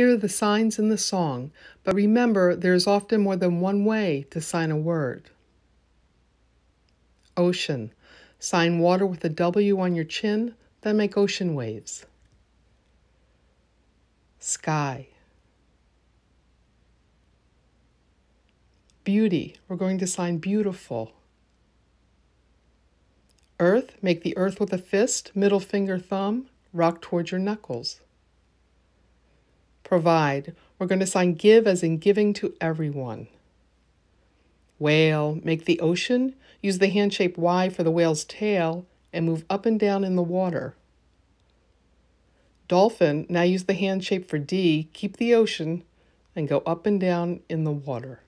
Here are the signs in the song, but remember there is often more than one way to sign a word. Ocean. Sign water with a W on your chin, then make ocean waves. Sky. Beauty. We're going to sign beautiful. Earth. Make the earth with a fist, middle finger, thumb, rock towards your knuckles. Provide. We're going to sign give as in giving to everyone. Whale. Make the ocean. Use the hand shape Y for the whale's tail and move up and down in the water. Dolphin. Now use the hand shape for D. Keep the ocean and go up and down in the water.